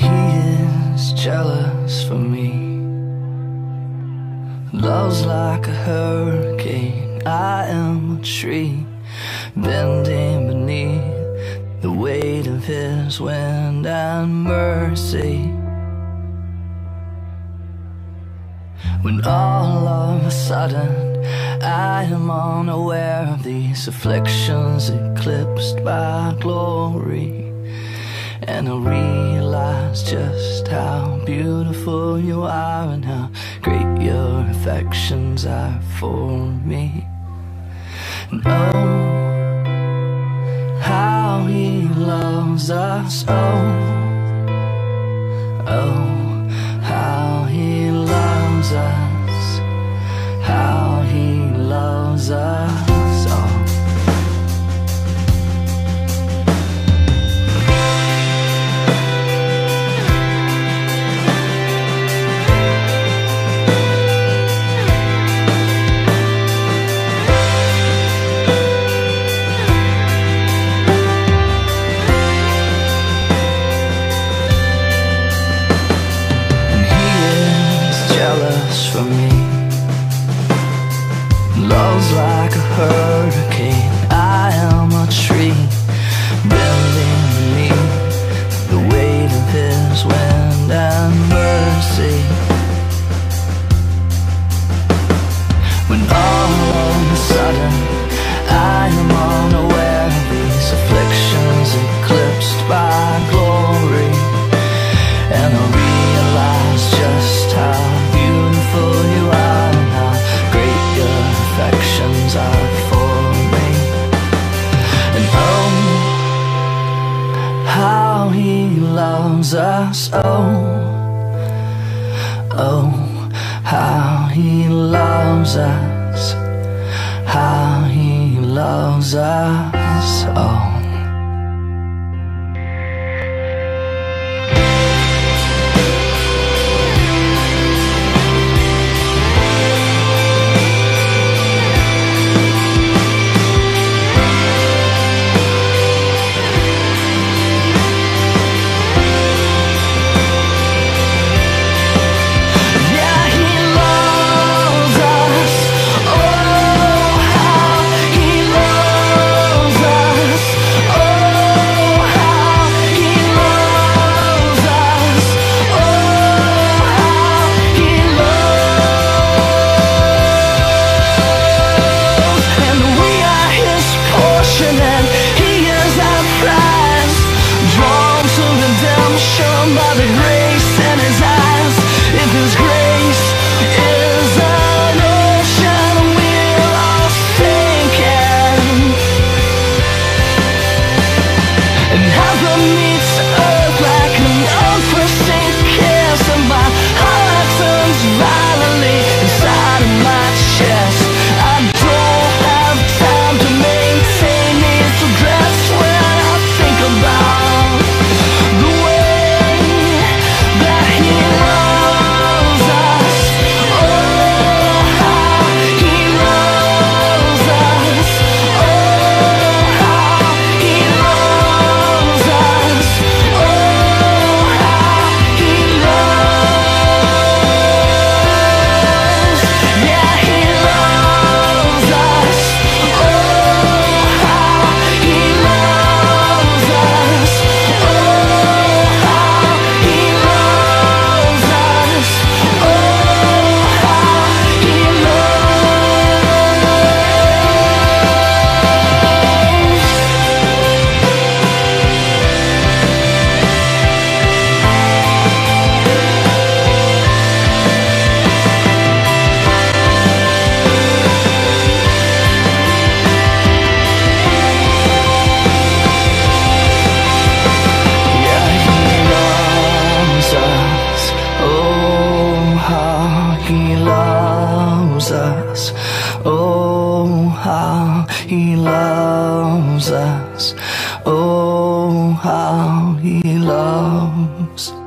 He is jealous for me. Love's like a hurricane. I am a tree bending beneath the weight of his wind and mercy. When all of a sudden I am unaware of these afflictions eclipsed by glory. And I realize just how beautiful you are and how great your affections are for me. And oh, how he loves us. Oh. for me. Love's like a hurricane. us. Oh, oh, how he loves us. How he loves us. Oh. us. Oh, how he loves us. Oh, how he loves